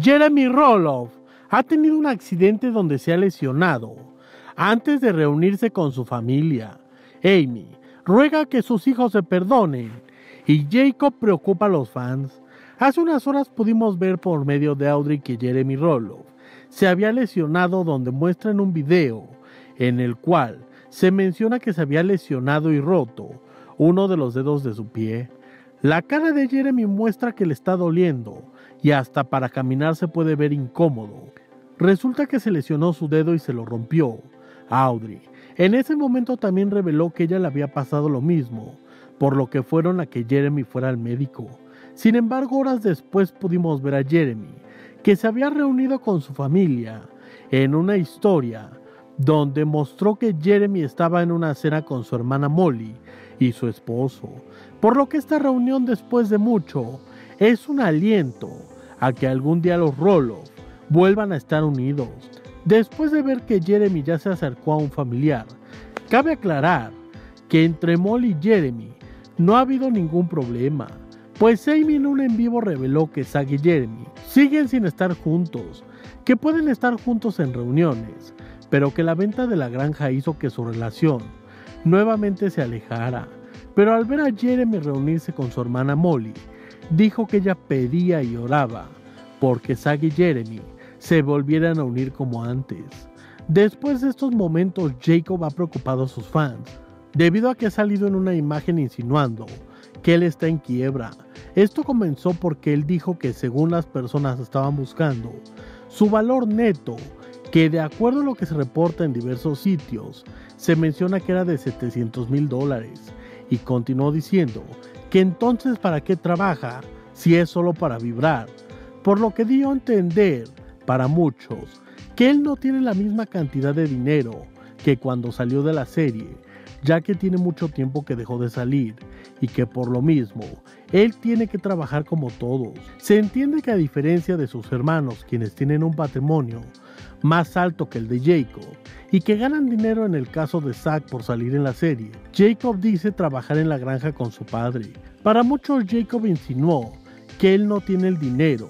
Jeremy Roloff ha tenido un accidente donde se ha lesionado antes de reunirse con su familia. Amy ruega que sus hijos se perdonen y Jacob preocupa a los fans. Hace unas horas pudimos ver por medio de Audrey que Jeremy Roloff se había lesionado donde muestran un video en el cual se menciona que se había lesionado y roto uno de los dedos de su pie. La cara de Jeremy muestra que le está doliendo y hasta para caminar se puede ver incómodo. Resulta que se lesionó su dedo y se lo rompió. Audrey en ese momento también reveló que ella le había pasado lo mismo, por lo que fueron a que Jeremy fuera al médico. Sin embargo, horas después pudimos ver a Jeremy, que se había reunido con su familia, en una historia donde mostró que Jeremy estaba en una cena con su hermana Molly y su esposo, por lo que esta reunión después de mucho es un aliento a que algún día los Roloff vuelvan a estar unidos. Después de ver que Jeremy ya se acercó a un familiar, cabe aclarar que entre Molly y Jeremy no ha habido ningún problema, pues Amy en un en vivo reveló que Zach y Jeremy siguen sin estar juntos, que pueden estar juntos en reuniones, pero que la venta de la granja hizo que su relación nuevamente se alejara. Pero al ver a Jeremy reunirse con su hermana Molly, dijo que ella pedía y oraba porque Zach y Jeremy se volvieran a unir como antes. Después de estos momentos, Jacob ha preocupado a sus fans, debido a que ha salido en una imagen insinuando que él está en quiebra. Esto comenzó porque él dijo que según las personas estaban buscando, su valor neto, que de acuerdo a lo que se reporta en diversos sitios, se menciona que era de 700 mil dólares, y continuó diciendo que entonces para qué trabaja si es solo para vibrar, por lo que dio a entender para muchos que él no tiene la misma cantidad de dinero que cuando salió de la serie, ya que tiene mucho tiempo que dejó de salir y que por lo mismo él tiene que trabajar como todos. Se entiende que a diferencia de sus hermanos, quienes tienen un patrimonio más alto que el de Jacob y que ganan dinero en el caso de Zack por salir en la serie, Jacob dice trabajar en la granja con su padre. Para muchos Jacob insinuó que él no tiene el dinero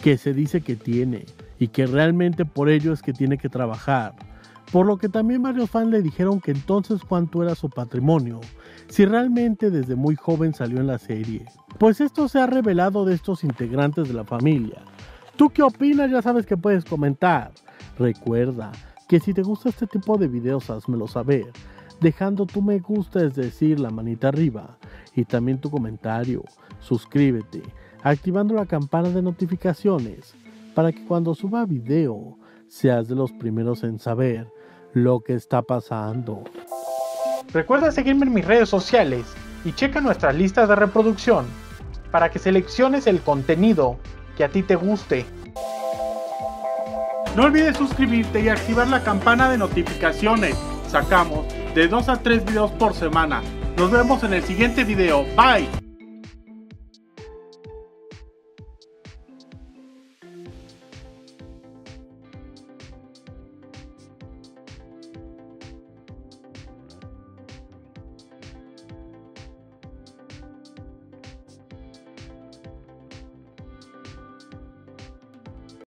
que se dice que tiene y que realmente por ello es que tiene que trabajar. Por lo que también varios fans le dijeron que entonces cuánto era su patrimonio, si realmente desde muy joven salió en la serie. Pues esto se ha revelado de estos integrantes de la familia. ¿Tú qué opinas? Ya sabes que puedes comentar. Recuerda que si te gusta este tipo de videos, házmelo saber, dejando tu me gusta, es decir, la manita arriba, y también tu comentario. Suscríbete, activando la campana de notificaciones para que cuando suba video seas de los primeros en saber lo que está pasando. Recuerda seguirme en mis redes sociales y checa nuestras listas de reproducción para que selecciones el contenido que a ti te guste. No olvides suscribirte y activar la campana de notificaciones. Sacamos de 2 a 3 videos por semana. Nos vemos en el siguiente video. Bye.